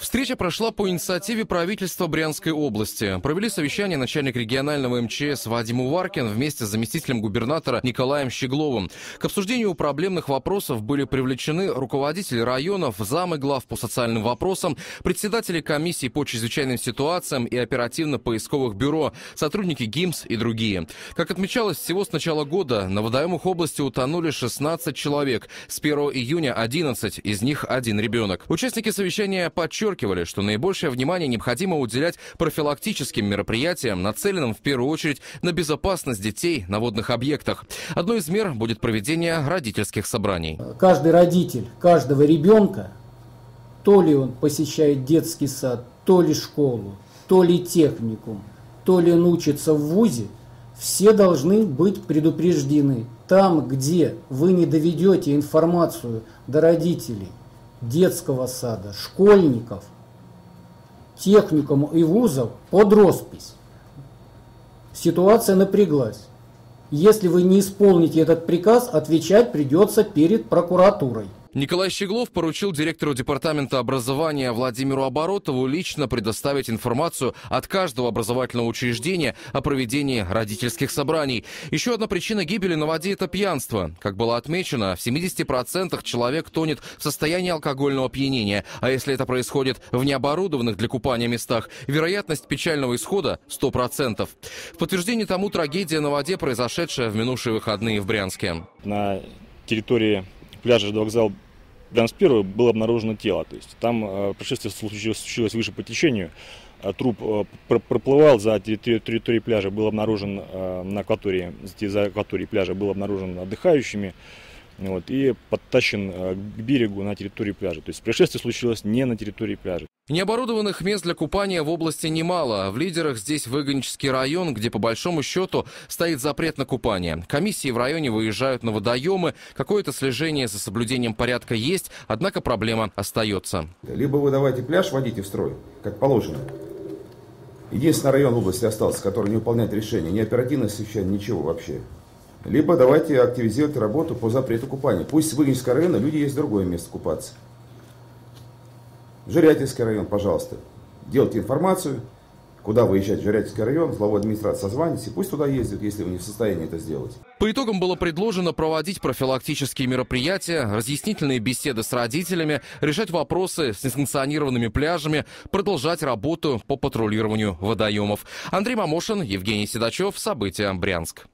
Встреча прошла по инициативе правительства Брянской области. Провели совещание начальник регионального МЧС Вадим Уваркин вместе с заместителем губернатора Николаем Щегловым. К обсуждению проблемных вопросов были привлечены руководители районов, замы глав по социальным вопросам, председатели комиссий по чрезвычайным ситуациям и оперативно-поисковых бюро, сотрудники ГИМС и другие. Как отмечалось, всего с начала года на водоемах области утонули 16 человек. С 1 июня 11, из них один ребенок. Участники совещания подчеркивали, подчеркивали, что наибольшее внимание необходимо уделять профилактическим мероприятиям, нацеленным в первую очередь на безопасность детей на водных объектах. Одной из мер будет проведение родительских собраний. Каждый родитель каждого ребенка, то ли он посещает детский сад, то ли школу, то ли техникум, то ли он учится в ВУЗе, все должны быть предупреждены. Там, где вы не доведете информацию до родителей, детского сада, школьников, техникумов и вузов под роспись. Ситуация напряглась. Если вы не исполните этот приказ, отвечать придется перед прокуратурой. Николай Щеглов поручил директору департамента образования Владимиру Оборотову лично предоставить информацию от каждого образовательного учреждения о проведении родительских собраний. Еще одна причина гибели на воде – это пьянство. Как было отмечено, в 70% человек тонет в состоянии алкогольного опьянения, а если это происходит в необорудованных для купания местах, вероятность печального исхода – 100%. В подтверждение тому трагедия на воде, произошедшая в минувшие выходные в Брянске. На территории пляжа до вокзала Брянск-1 было обнаружено тело. То есть там э, происшествие случилось, случилось выше по течению. Э, труп э, проплывал за территорией пляжа, был обнаружен на акватории, за акваторией пляжа был обнаружен отдыхающими вот, и подтащен к берегу на территории пляжа. То есть происшествие случилось не на территории пляжа. Необорудованных мест для купания в области немало. В лидерах здесь Выгонический район, где по большому счету стоит запрет на купание. Комиссии в районе выезжают на водоемы. Какое-то слежение за соблюдением порядка есть, однако проблема остается. Либо вы давайте пляж вводите в строй, как положено. Единственный район области остался, который не выполняет решение. Ни оперативное совещание, ничего вообще. Либо давайте активизировать работу по запрету купания. Пусть с Выгонического района люди есть другое место купаться. Жирятинский район, пожалуйста, делайте информацию, куда выезжать в Жирятинский район, главу администрации созванивайте, пусть туда ездят, если вы не в состоянии это сделать. По итогам было предложено проводить профилактические мероприятия, разъяснительные беседы с родителями, решать вопросы с несанкционированными пляжами, продолжать работу по патрулированию водоемов. Андрей Мамошин, Евгений Седачев, События, Брянск.